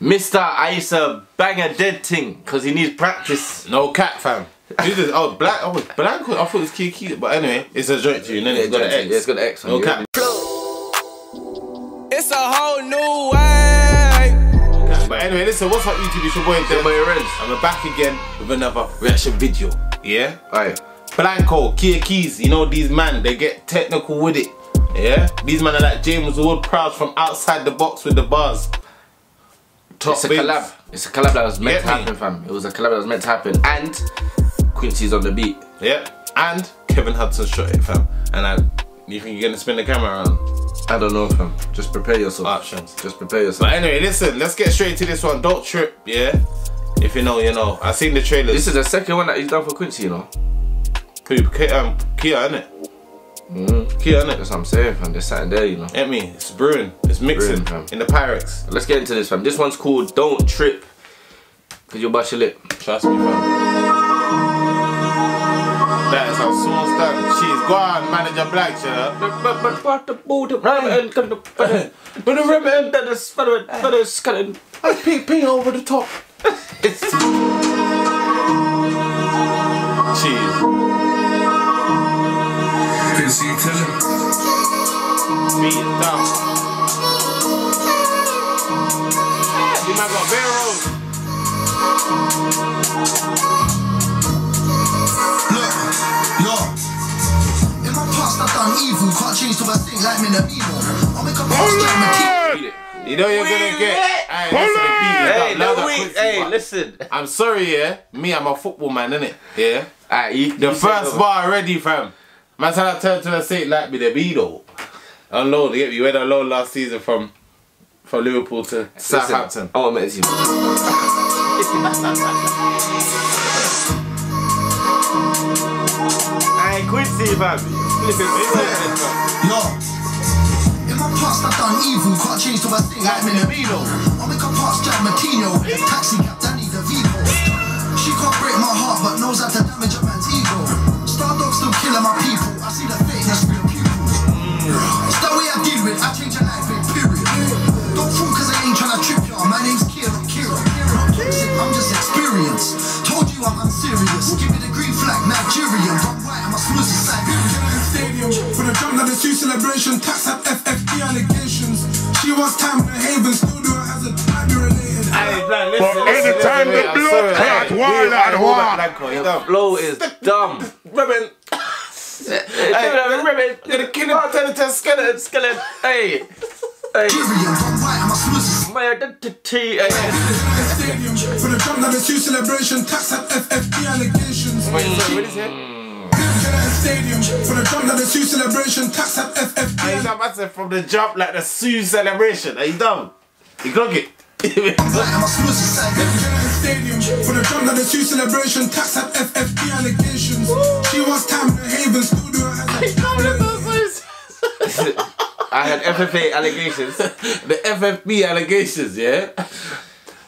Mr. Isa bang a dead thing because he needs practice. No cat, fam. Who's this? Oh, black. Oh, black. I thought it was Kiki. But anyway, it's a joint tune, and Yeah, it's got an X. Yeah, it's got an X on No it, cap. It's a whole new way. But anyway, listen, what's up, YouTube? It's your boy, Your boy Renz. And we're back again with another reaction video. Yeah? Alright. Blanco, Keeya Keys, you know these man, they get technical with it. Yeah? These man are like James Ward-Prowse from outside the box with the bars. Top It's a bigs. collab. It's a collab that was meant Get to me? happen, fam. It was a collab that was meant to happen. And Quincy's on the beat. Yeah. And Kevin Hudson shot it, fam. And I, you think you're gonna spin the camera around? I don't know, fam. Just prepare yourself. Options. Just prepare yourself. But anyway, listen, let's get straight to this one. Don't trip, yeah? If you know, you know. I seen the trailers. This is the second one that he's done for Quincy, you know. Who? Ki- um, Keeya, innit? Mm. Keeya, innit? That's what I'm saying, fam. They're sat there, you know. Get me? It's brewing. It's mixing Brewing, fam. in the Pyrex. Let's get into this, fam. This one's called Don't Trip. Cause you'll bust your lip. Trust me, fam. That is how small stand. She's gone, manager black, shut up. But but the boot and but the ribbon that is for the for the skin. I ping ping over the top. Cheese. QuincyTellem. Beat it down. You might got barrels. Look, yo. In my past I've done evil, can't change till I think like me in the evil. I'll make a past like my Beat it. You know you're gonna get. Hey, listen, the Hey, no louder, week. Quincy, Hey, listen. I'm sorry, yeah. Me, I'm a football man, innit? Yeah. Alright, you, The you first no. bar already, fam. Man said I turned to the Saint like me the Beetle. Unload, get me. We went on loan last season from from Liverpool to Southampton. Oh, man, it's you. Hey, Quincy, fam. Yo. In my past I've done evil, can't change till I think like me the evil. I'll make a past Jack Martino, taxi cab Danny DeVito. She can't break my heart, but knows how to damage two celebration tax up FFP allegations. She was time in the haven, still do it as a time related. Hey, blood, listen, But listen, anytime listen, the I'm blood sorry, clot, hey, why we- not, I know why? about Blanco, you know. Flow is dumb. Ribbon. Hey, ribbon. Gonna kill him. Turn into a skeleton. Skeleton. Hey. Hey. Nigerian. Run white, I'm a smooth My identity. Hey. Stadium for the jump that the two celebration tax up FFP allegations. Wait, sorry, what is it? Mm. Stadium for the jump that the two celebration tax up FFP Hey, that man said from the jump like the Sue celebration. Are you dumb? You clock it. white, I'm a smooth Siberian. Stadium for the jump that the two celebration tax up FFP allegations. She was time in the haven, still do it as a. I had FFA allegations. the FFP allegations, yeah?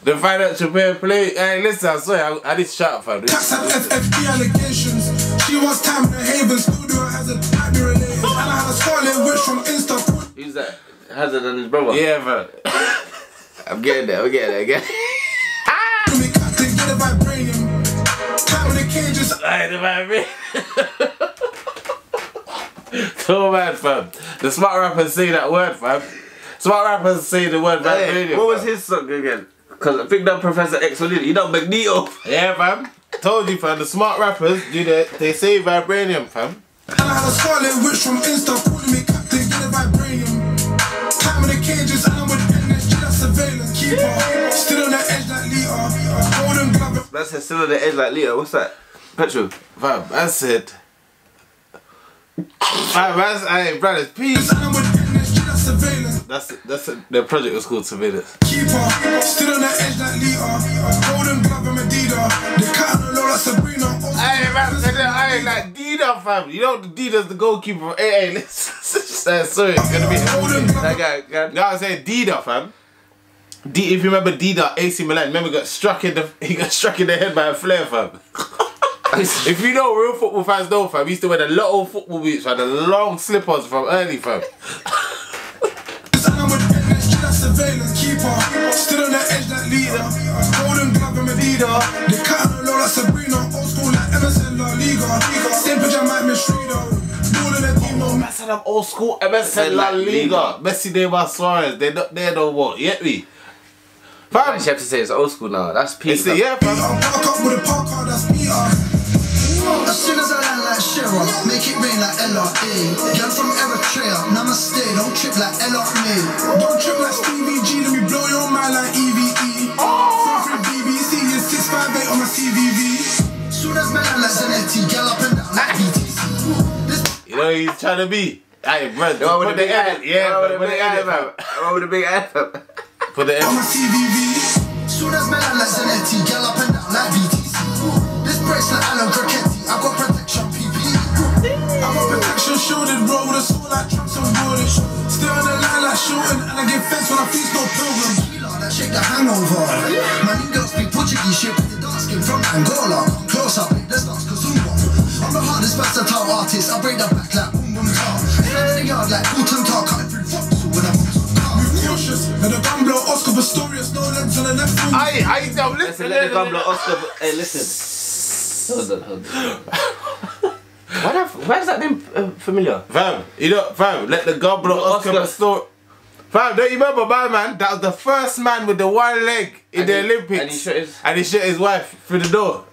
The financial fair play. Hey, listen, I swear, I, I did shout for this. Tax up FFP allegations. She was time in the haven, still do it as a time related. And I had a scarlet witch from Insta. Who's that? Hazard and his brother. Yeah, man. I'm getting there. I'm getting there. Again. Ah! Me captain, get a vibranium. Time in the cages. Hey, the man. So mad, fam. The smart rappers say that word, fam. Smart rappers say the word Hey, vibranium. what was fam. his song again? Because I think that Professor X was it. You know Magneto. Yeah, fam. Told you, fam. The smart rappers do that. They say vibranium, fam. And I had a scarlet witch from Insta calling me captain, get a vibranium. Time in the cages, and I'm with NSG, that's surveillance keeper. Still on the edge like Lita. Golden glove. That's still on the edge like Leo. What's that? Petrol. Fam, that's it. Fam, that's, hey, brothers, peace. And I'm with NSG, that's surveillance That's it. That's it. The project was called Surveillance. keeper. Still on the edge like Lita. Golden glove and Medida. The cat on the low like Sabrina. Hey, man, hey, like Dida, fam. You know Dida's the goalkeeper. Hey, hey, listen. uh, sorry, it's gonna be. Golden glove. That guy. guy. No, I saying Dida, fam. D, if you remember Dida, AC Milan, remember got struck in the he got struck in the head by a flare, fam. if you know real football fans know, fam, he used to wear the little football boots, fam, the long slippers from early, fam. And I'm with NSG, that's surveillance keeper. On the edge like leader. The cat on team, them old school MSN La Liga. Messi, Neymar, Suarez. They're not there no more. You get me? Fam, Actually, have to say it's old school now. That's peak. it's the yeah, fam. I park up with a park car, that's Peter. As soon as I land like Shera, make it rain like Ella. Eh. Girl from Eritrea, namaste, don't trip like Ella. Me. Don't trip like Stevie You trying to be. Hey, bro, The one with put the big edit. ad. Yeah, the one put with the the big ad, edit, fam. fam. The one with the big ad, fam. Put the On my edit. CVV. Soon as man like Zanetti, girl up and down like BTC. This bracelet Alan Crocetti, I got protection PPE. I got protection shielded, bro, with a sword like Trumps and Woolwich. Stay on the line like shooting, and I get fence when I feast no pilgrim. Tequila that shake the hangover. My new girl speak Portuguese, shit with the dark skin from Angola. Close up, let's dance kizomba. I'm the hardest versatile artist, I break the foot. Aye, aye, yo, Listen, listen. let the gum blow Oscar. Hey, listen. Hold on, hold on. Why that, why is that name uh, familiar? Fam, you know, fam, let the goblet Oscar Oscar. Pistorius. Fam, don't you remember my man? That was the first man with the one leg in And the he- Olympics. and he shot his- and he shot his wife through the door.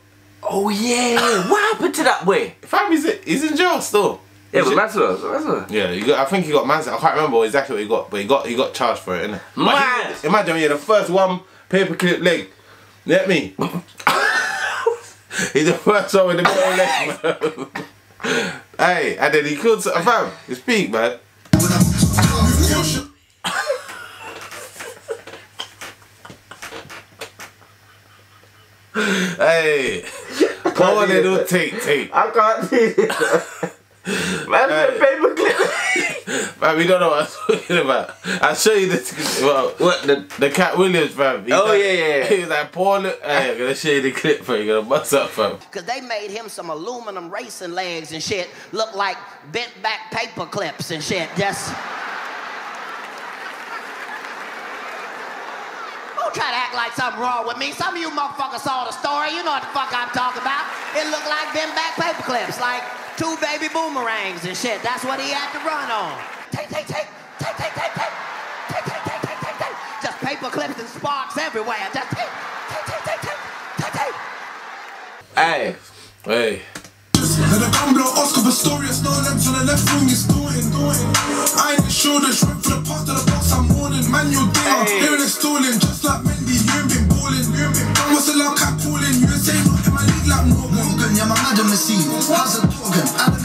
Oh yeah, what happened to that way? Fam, he's, he's in jail still. Yeah, but Mansour, Mansour. Yeah, got, I think he got man. I can't remember exactly what he got, but he got he got charged for it, innit? Mad. imagine you're the first one paperclip leg. Get me? He's the first one with the middle leg, man. hey, and then he killed some fam. It's peak, man. Hey, poor little take take. I can't see it. Man, Hey. the paper clip. Man, we don't know what I'm talking about. I'll show you the well, What the? the Katt Williams, fam. He's Oh, like- yeah, yeah, yeah. He was like, poor little. Hey, I'm gonna show you the clip for you. You're gonna bust up, fam. Cause they made him some aluminum racing legs and shit look like bent back paper clips and shit. Just don't try to act like something wrong with me. Some of you motherfuckers saw the story. You know what the fuck I'm talking about. It looked like bent back paper clips, like two baby boomerangs and shit. That's what he had to run on. Take, take, take, take, take, take, take, take, take, take, take, take, take. Just paper clips and sparks everywhere. Just take, take, take, take, take, take, take. Hey, Hey, Let the gun Oscar Pistorius, no legs on the left wing, it's daunting, daunting. I ain't the shoulders, went for the part of the box, I'm warning. Manual day, Hey. hearing it stalling, just like Mendy, you ain't been balling, you ain't been done. What's the loud cat calling? You ain't saying not in my league like Morgan. Morgan, yeah, my madam is seen. Hazard Torgan, Adam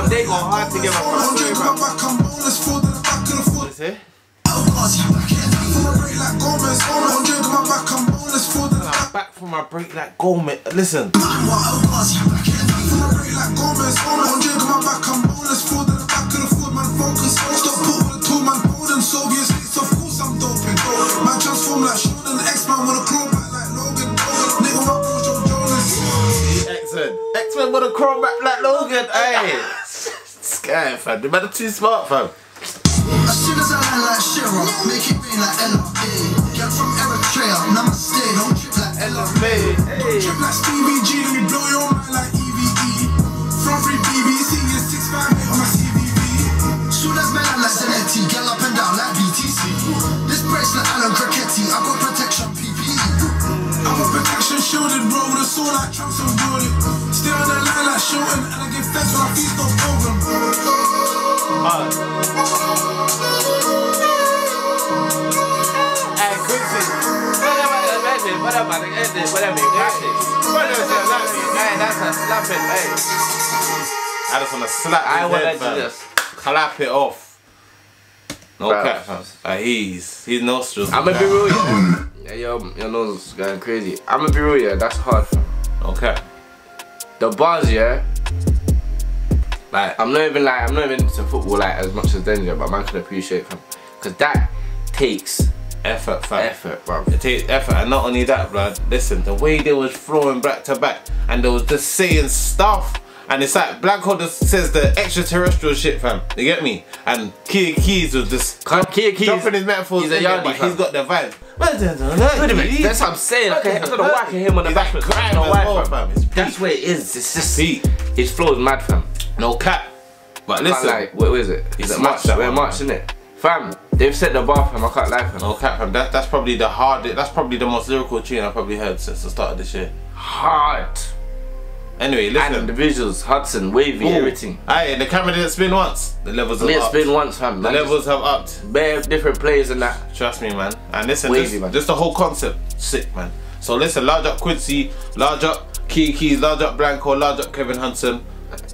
Sometimes they go hard to give up from free, bro. What is it? I'm back from my break like Gomez. Listen. X-Men with a crawl back like Logan, hey. Sky, fam. The man are too smart, fam. As soon as I land like Shera, make it rain like Ella. Fuck. Hey, Quincy. Whatever, up, my whatever. What up, my nigga? Hey, that's a slap it, hey. I just wanna slap I head, wanna just clap it off. No cap, uh, he's his nostrils. I'ma be real, yeah. yeah. Your, your nose is going crazy. I'ma be real, yeah. That's hard. Okay. The bars, yeah. Like, I'm not even like, I'm not even into football like as much as Danger, but man can appreciate fam. Cause that takes Effort, fam. effort, bro. It takes effort, and not only that, blood. Listen, the way they was throwing back to back, and they was just saying stuff, And it's like Blanco just says the extraterrestrial shit, fam. You get me? And Keeya Keys was just Keeya Keys. dropping his metaphors He's a yardie, but fam. he's got the vibe. Wait a minute, that's what I'm saying. Okay, I don't know why I can hear him on the back. like but I grime don't know as why, well, fam. fam. It's That's where it is. It's just Peak. his flow is mad, fam. No cap. But listen, lie. What is it? He Is it smashed March? that We're March, isn't it? Fam, they've set the bar, fam. I can't lie, fam. no cap, fam. That, that's probably the hardest. That's probably the most lyrical tune I've probably heard since the start of this year. Hard. Anyway, listen. And the visuals, Hudson, wavy, Ooh. everything. Aye, the camera didn't spin once. The levels have upped. been once, fam. the levels have upped. bare different players and that. Trust me, man. And listen, Wavy, just, man. just the whole concept, sick, man. So listen, large up Quincy, large up Key Keys, large up Blanco, large up Kevin Hudson.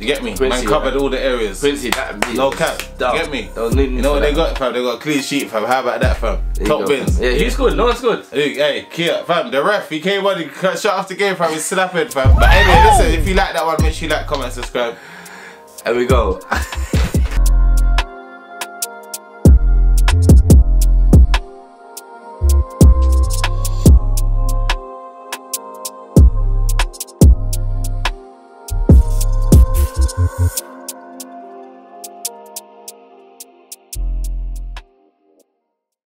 You get me? Quincy, man covered all the areas. Quincy, that beat No cap. dumb. You get me? No need You know what they got, fam? They got a clean sheet, fam. How about that, fam? There Top fam. Yeah, he's good. No one's good. Hey, hey, Keeya, fam, the ref, he came on, he shut off the game, fam, he's slapping, fam. But anyway, listen, if you like that one, make sure you like, comment, subscribe. There we go.